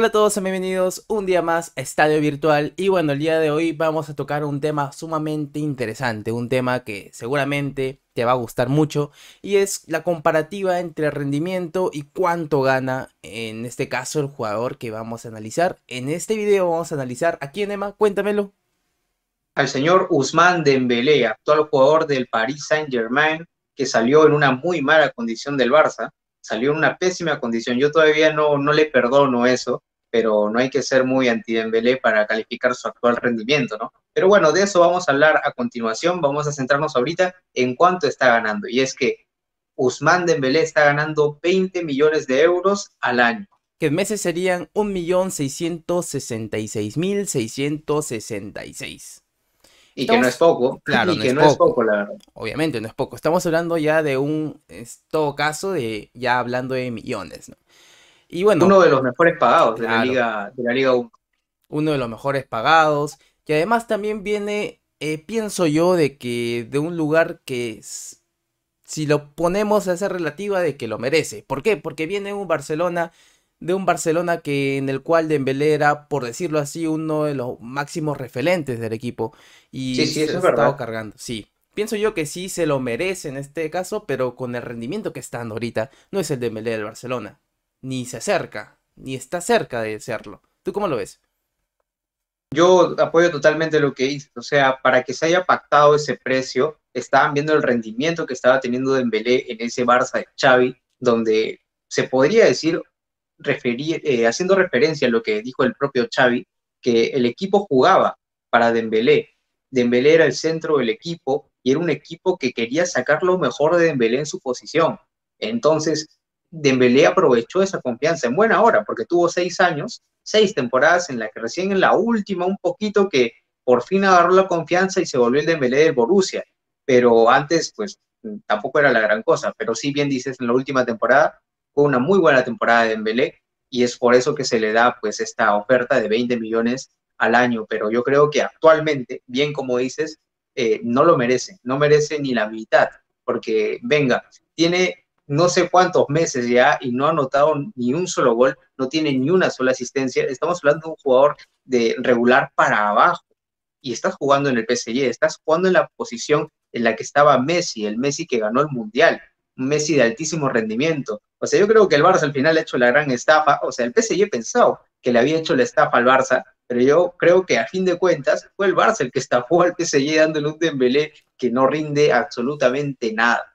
Hola a todos, bienvenidos un día más a Estadio Virtual y bueno, el día de hoy vamos a tocar un tema sumamente interesante, un tema que seguramente te va a gustar mucho y es la comparativa entre rendimiento y cuánto gana, en este caso el jugador que vamos a analizar. En este video vamos a analizar a quién Emma, cuéntamelo. Al señor Usman Dembélé, actual jugador del Paris Saint-Germain, que salió en una muy mala condición del Barça salió en una pésima condición. Yo todavía no, no le perdono eso, pero no hay que ser muy anti-Dembélé para calificar su actual rendimiento, ¿no? Pero bueno, de eso vamos a hablar a continuación. Vamos a centrarnos ahorita en cuánto está ganando. Y es que Usman Dembélé está ganando 20 millones de euros al año. Que en meses serían 1.666.666. Y que no es poco. Claro, y que no es poco, la verdad. Obviamente no es poco. Estamos hablando ya de un, en todo caso, de ya hablando de millones, ¿no? Y bueno. Uno de los mejores pagados de la Liga de la Liga 1. Uno de los mejores pagados. Y además también viene, eh, pienso yo, de que de un lugar que si lo ponemos a ser relativa de que lo merece. ¿Por qué? Porque viene un Barcelona de un Barcelona que en el cual Dembélé era, por decirlo así, uno de los máximos referentes del equipo y sí, sí, se lo estaba cargando. Sí, pienso yo que sí se lo merece en este caso, pero con el rendimiento que está dando ahorita, no es el Dembélé del Barcelona, ni se acerca, ni está cerca de serlo. ¿Tú cómo lo ves? Yo apoyo totalmente lo que dices, o sea, para que se haya pactado ese precio, estaban viendo el rendimiento que estaba teniendo Dembélé en ese Barça de Xavi, donde se podría decir eh, haciendo referencia a lo que dijo el propio Xavi, que el equipo jugaba para Dembélé. Dembélé era el centro del equipo y era un equipo que quería sacar lo mejor de Dembélé en su posición. Entonces, Dembélé aprovechó esa confianza en buena hora, porque tuvo seis años, seis temporadas en la que recién en la última un poquito que por fin agarró la confianza y se volvió el Dembélé del Borussia. Pero antes, pues, tampoco era la gran cosa. Pero sí bien dices, en la última temporada fue una muy buena temporada de Dembélé y es por eso que se le da pues esta oferta de 20 millones al año, pero yo creo que actualmente, bien como dices, eh, no lo merece, no merece ni la mitad, porque venga, tiene no sé cuántos meses ya y no ha anotado ni un solo gol, no tiene ni una sola asistencia, estamos hablando de un jugador de regular para abajo y estás jugando en el PSG, estás jugando en la posición en la que estaba Messi, el Messi que ganó el Mundial, Messi de altísimo rendimiento. O sea, yo creo que el Barça al final ha hecho la gran estafa. O sea, el PSG pensado que le había hecho la estafa al Barça, pero yo creo que a fin de cuentas fue el Barça el que estafó al PSG dándole un Dembélé que no rinde absolutamente nada.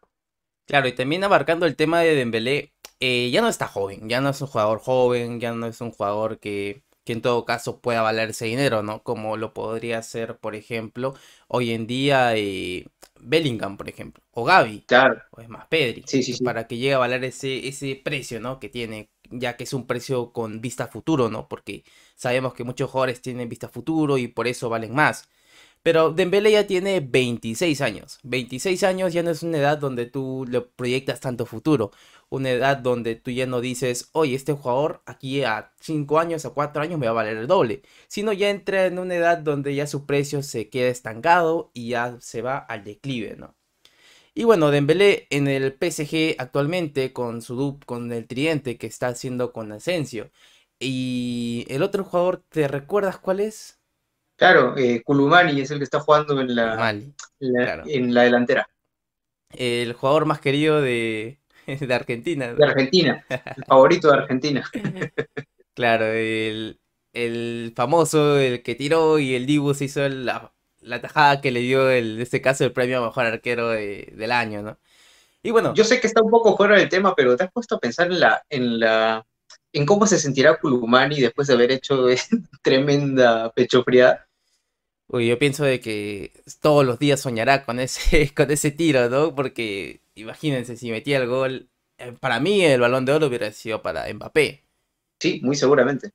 Claro, y también abarcando el tema de Dembélé, eh, ya no está joven, ya no es un jugador joven, ya no es un jugador que, que en todo caso pueda valerse dinero, ¿no? Como lo podría ser, por ejemplo, hoy en día eh, Bellingham, por ejemplo, o Gaby, claro. o es más Pedri, sí, sí, para que llegue a valer ese, ese precio, ¿no? Que tiene, ya que es un precio con vista futuro, ¿no? Porque sabemos que muchos jugadores tienen vista futuro y por eso valen más. Pero Dembélé ya tiene 26 años. 26 años ya no es una edad donde tú le proyectas tanto futuro. Una edad donde tú ya no dices, oye, este jugador aquí a 5 años, a 4 años me va a valer el doble. Sino ya entra en una edad donde ya su precio se queda estancado y ya se va al declive, ¿no? Y bueno, Dembélé en el PSG actualmente con su con el tridente que está haciendo con Asensio. Y el otro jugador, ¿te recuerdas cuál es? Claro, eh, Kulumani es el que está jugando en la, en la delantera. El jugador más querido de, de Argentina. De Argentina, el favorito de Argentina. claro, el, el, famoso, el que tiró y el Dibu se hizo la, la tajada que le dio, el, en este caso, el premio a mejor arquero del año, ¿no? Y bueno. Yo sé que está un poco fuera del tema, pero te has puesto a pensar en la, en la, en cómo se sentirá Kulumani después de haber hecho tremenda pechofriada. Uy, yo pienso de que todos los días soñará con ese, con ese tiro, ¿no? Porque imagínense, si metía el gol, eh, para mí el balón de oro hubiera sido para Mbappé. Sí, muy seguramente.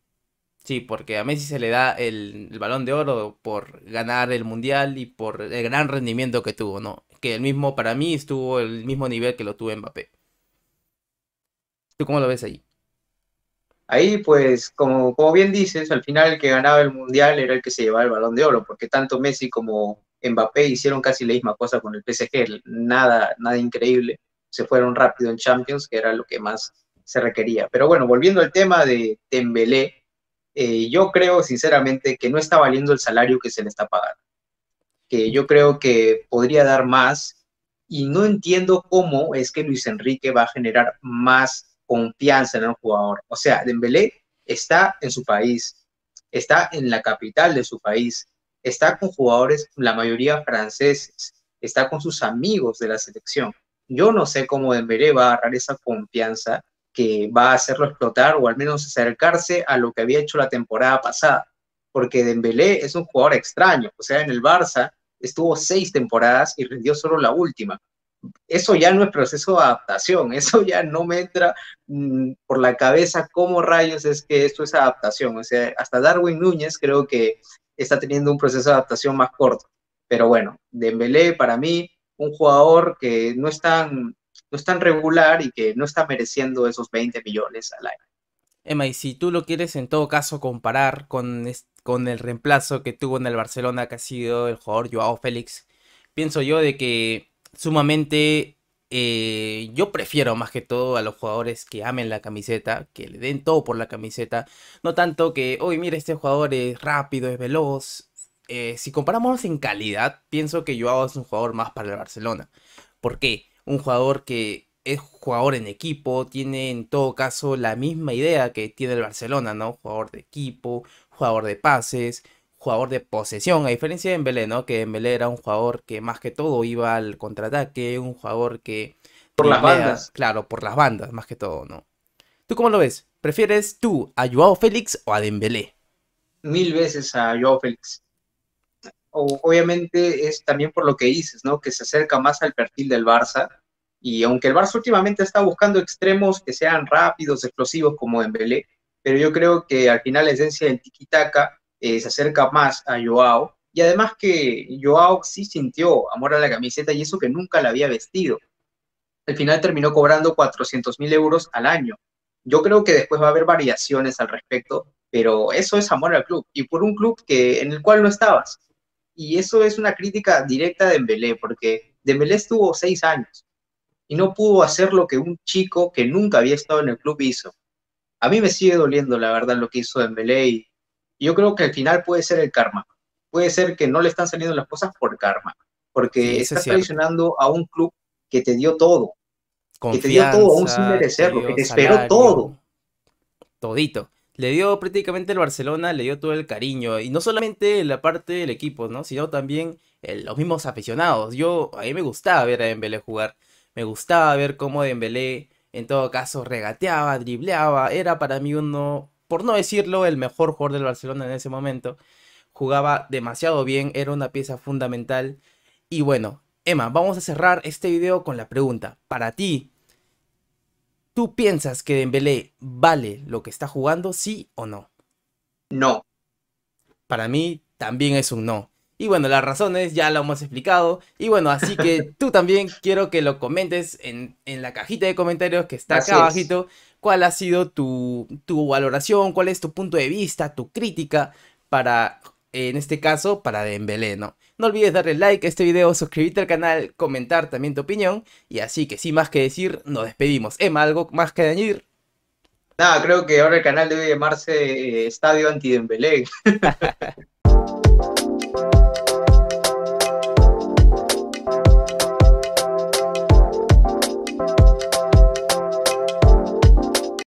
Sí, porque a Messi se le da el, balón de oro por ganar el mundial y por el gran rendimiento que tuvo, ¿no? Que el mismo, para mí, estuvo el mismo nivel que lo tuvo Mbappé. ¿Tú cómo lo ves ahí? Ahí, pues, como, como bien dices, al final el que ganaba el Mundial era el que se llevaba el balón de oro, porque tanto Messi como Mbappé hicieron casi la misma cosa con el PSG, nada, nada increíble, se fueron rápido en Champions, que era lo que más se requería. Pero bueno, volviendo al tema de Dembélé, eh, yo creo sinceramente que no está valiendo el salario que se le está pagando. Que yo creo que podría dar más y no entiendo cómo es que Luis Enrique va a generar más confianza en el jugador. O sea, Dembélé está en su país, está en la capital de su país, está con jugadores, la mayoría franceses, está con sus amigos de la selección. Yo no sé cómo Dembélé va a agarrar esa confianza que va a hacerlo explotar o al menos acercarse a lo que había hecho la temporada pasada, porque Dembélé es un jugador extraño, o sea, en el Barça estuvo seis temporadas y rindió solo la última. Eso ya no es proceso de adaptación, eso ya no me entra mm, por la cabeza cómo rayos es que esto es adaptación. O sea, hasta Darwin Núñez creo que está teniendo un proceso de adaptación más corto. Pero bueno, Dembélé para mí, un jugador que no es tan, no es tan regular y que no está mereciendo esos 20 millones al año. Emma, y si tú lo quieres en todo caso comparar con, con el reemplazo que tuvo en el Barcelona, que ha sido el jugador Joao Félix, pienso yo de que sumamente eh, yo prefiero más que todo a los jugadores que amen la camiseta, que le den todo por la camiseta, no tanto que, hoy mira, este jugador es rápido, es veloz. Eh, si comparamos en calidad, pienso que Joao es un jugador más para el Barcelona. ¿Por qué? Un jugador que es jugador en equipo, tiene en todo caso la misma idea que tiene el Barcelona, ¿no? Jugador de equipo, jugador de pases, jugador de posesión, a diferencia de Embelé, ¿no? Que Embelé era un jugador que más que todo iba al contraataque, un jugador que... Por las bandas. Claro, por las bandas, más que todo, ¿no? ¿Tú cómo lo ves? ¿Prefieres tú a Joao Félix o a Dembélé? Mil veces a Joao Félix. obviamente es también por lo que dices, ¿no? Que se acerca más al perfil del Barça y aunque el Barça últimamente está buscando extremos que sean rápidos, explosivos como Dembélé, pero yo creo que al final la esencia del tiki-taka eh, se acerca más a Joao. Y además que Joao sí sintió amor a la camiseta y eso que nunca la había vestido. Al final terminó cobrando 400 mil euros al año. Yo creo que después va a haber variaciones al respecto, pero eso es amor al club y por un club que, en el cual no estabas. Y eso es una crítica directa de Dembélé, porque Dembélé estuvo seis años y no pudo hacer lo que un chico que nunca había estado en el club hizo. A mí me sigue doliendo, la verdad, lo que hizo Dembélé y yo creo que al final puede ser el karma. Puede ser que no le están saliendo las cosas por karma, porque estás traicionando a un club que te dio todo, que te dio todo aún sin merecerlo, que te esperó todo. Todito. Le dio prácticamente el Barcelona, le dio todo el cariño, y no solamente la parte del equipo, ¿no? Sino también eh, los mismos aficionados. Yo, a mí me gustaba ver a Dembélé jugar me gustaba ver cómo Dembélé en todo caso regateaba, dribleaba, era para mí uno, por no decirlo, el mejor jugador del Barcelona en ese momento. Jugaba demasiado bien, era una pieza fundamental. Y bueno, Emma, vamos a cerrar este video con la pregunta. Para ti, ¿tú piensas que Dembélé vale lo que está jugando, sí o no? No. Para mí también es un no. Y bueno, las razones ya lo hemos explicado. Y bueno, así que tú también quiero que lo comentes en, la cajita de comentarios que está acá abajito. ¿Cuál ha sido tu, tu valoración? ¿Cuál es tu punto de vista? Tu crítica para, en este caso, para Dembélé, ¿no? No olvides darle like a este video, suscribirte al canal, comentar también tu opinión. Y así que sin más que decir, nos despedimos. Emma, ¿algo más que añadir? Nada, creo que ahora el canal debe llamarse eh, Estadio Anti-Dembélé.